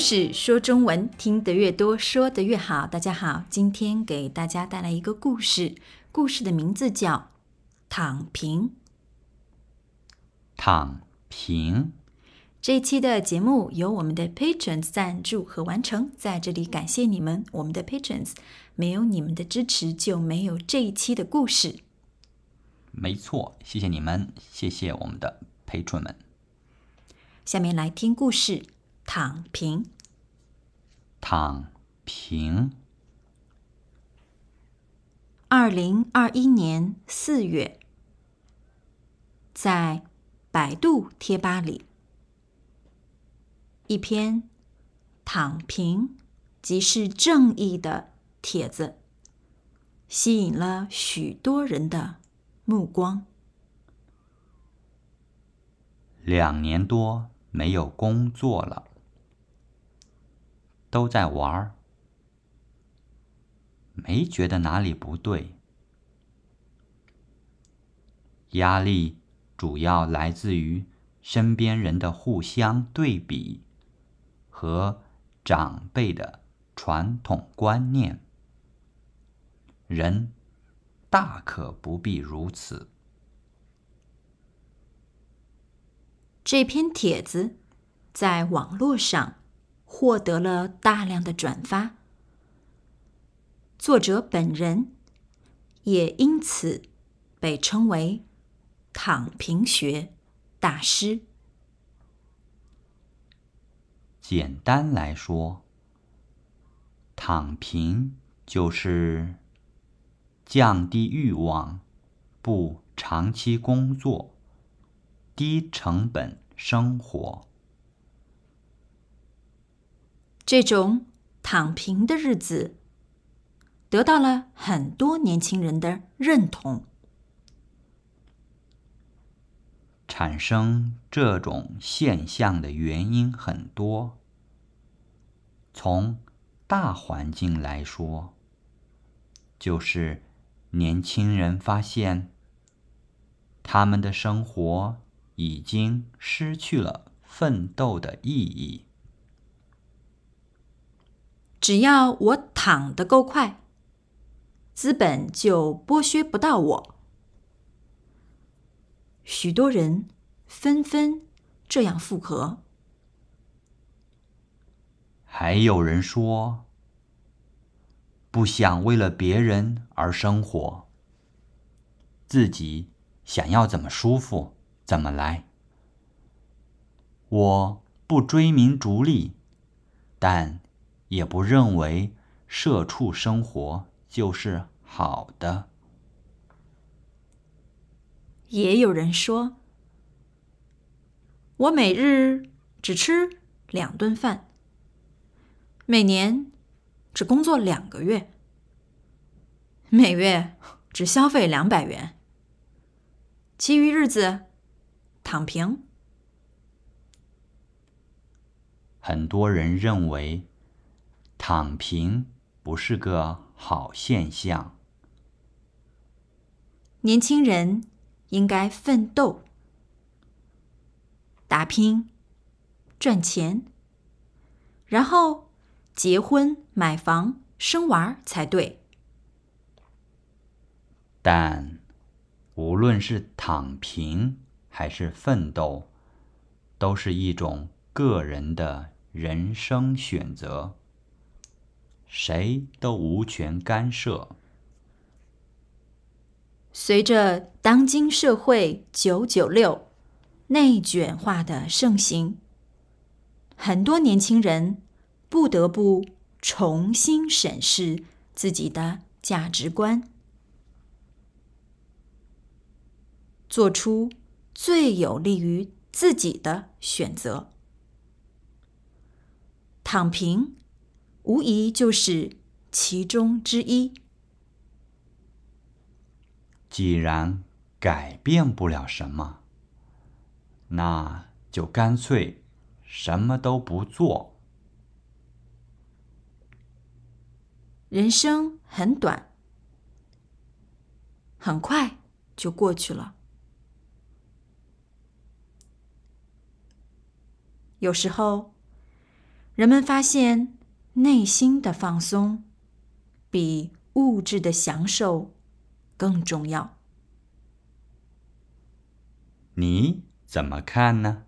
事说中文，听得越多，说得越好。大家好，今天给大家带来一个故事，故事的名字叫《躺平》。躺平。这一期的节目由我们的 patrons 赞助和完成，在这里感谢你们，我们的 patrons，没有你们的支持就没有这一期的故事。没错，谢谢你们，谢谢我们的 patron 们。下面来听故事《躺平》。躺平。二零二一年四月，在百度贴吧里。一篇“躺平即是正义”的帖子，吸引了许多人的目光。两年多没有工作了，都在玩儿，没觉得哪里不对。压力主要来自于身边人的互相对比。和长辈的传统观念，人大可不必如此。这篇帖子在网络上获得了大量的转发，作者本人也因此被称为“躺平学大师”。简单来说，躺平就是降低欲望，不长期工作，低成本生活。这种躺平的日子得到了很多年轻人的认同。产生这种现象的原因很多。从大环境来说，就是年轻人发现他们的生活已经失去了奋斗的意义。只要我躺得够快，资本就剥削不到我。许多人纷纷这样附和。还有人说，不想为了别人而生活，自己想要怎么舒服怎么来。我不追名逐利，但也不认为社畜生活就是好的。也有人说，我每日只吃两顿饭。每年只工作两个月，每月只消费两百元，其余日子躺平。很多人认为躺平不是个好现象，年轻人应该奋斗、打拼、赚钱，然后。结婚、买房、生娃才对。但无论是躺平还是奋斗，都是一种个人的人生选择，谁都无权干涉。随着当今社会“九九六”内卷化的盛行，很多年轻人。不得不重新审视自己的价值观，做出最有利于自己的选择。躺平，无疑就是其中之一。既然改变不了什么，那就干脆什么都不做。人生很短，很快就过去了。有时候，人们发现内心的放松比物质的享受更重要。你怎么看呢？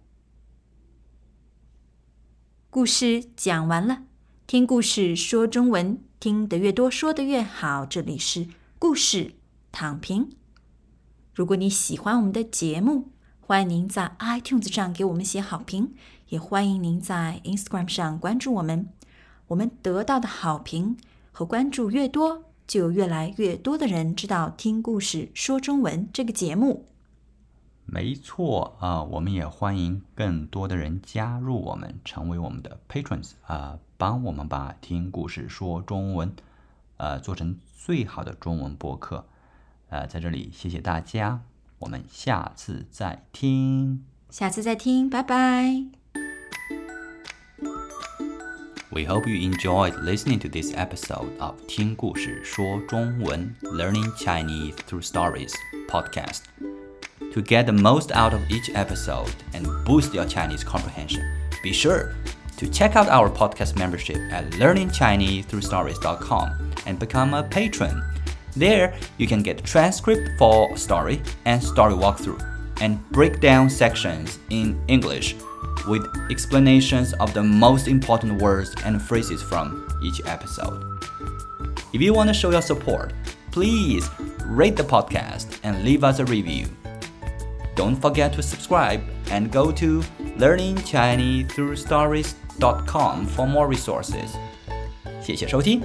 故事讲完了，听故事说中文，听得越多，说得越好。这里是故事躺平。如果你喜欢我们的节目，欢迎您在 iTunes 上给我们写好评，也欢迎您在 Instagram 上关注我们。我们得到的好评和关注越多，就有越来越多的人知道《听故事说中文》这个节目。没错啊，我们也欢迎更多的人加入我们，成为我们的 patrons 啊，帮我们把听故事说中文，呃，做成最好的中文播客。呃，在这里谢谢大家，我们下次再听。下次再听，拜拜。We hope you enjoyed listening to this episode of 听故事说中文 Learning Chinese Through Stories podcast. To get the most out of each episode and boost your Chinese comprehension, be sure to check out our podcast membership at learningchinesethroughstories.com and become a patron. There, you can get transcript for story and story walkthrough and breakdown sections in English with explanations of the most important words and phrases from each episode. If you want to show your support, please rate the podcast and leave us a review. Don't forget to subscribe and go to learningchinesethroughstories.com for more resources. 谢谢收听，